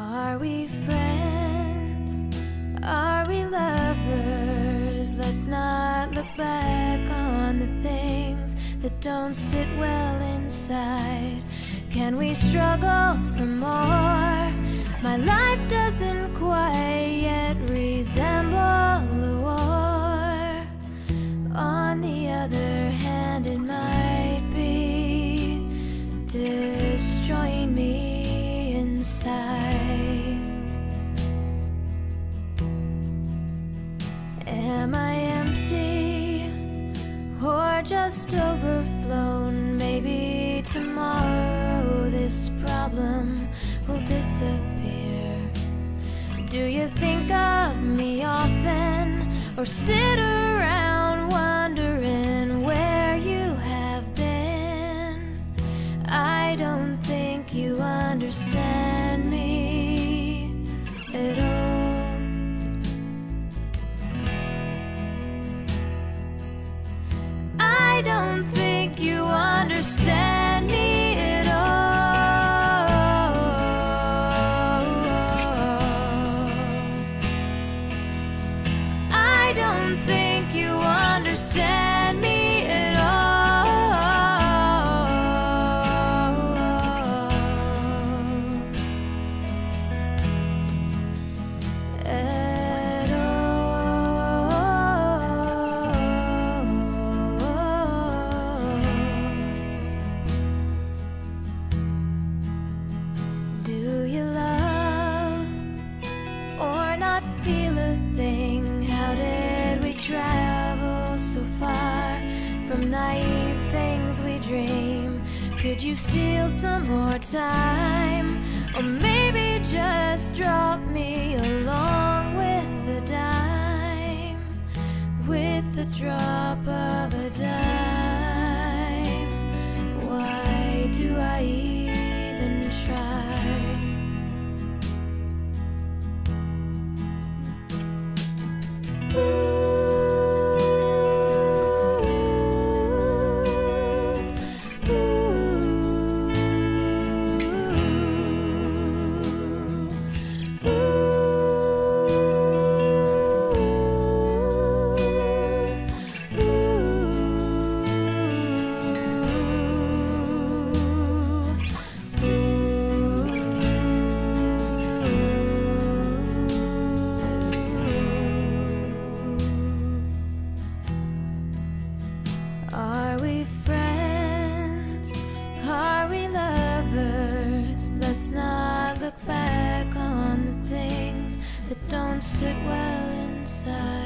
Are we friends? Are we lovers? Let's not look back on the things that don't sit well inside. Can we struggle some more? My life doesn't quite yet resemble a war. Just overflown? Maybe tomorrow this problem will disappear. Do you think of me often or sit around wondering where you have been? I don't think you understand understand naive things we dream? Could you steal some more time? Or maybe just drop me sit well inside.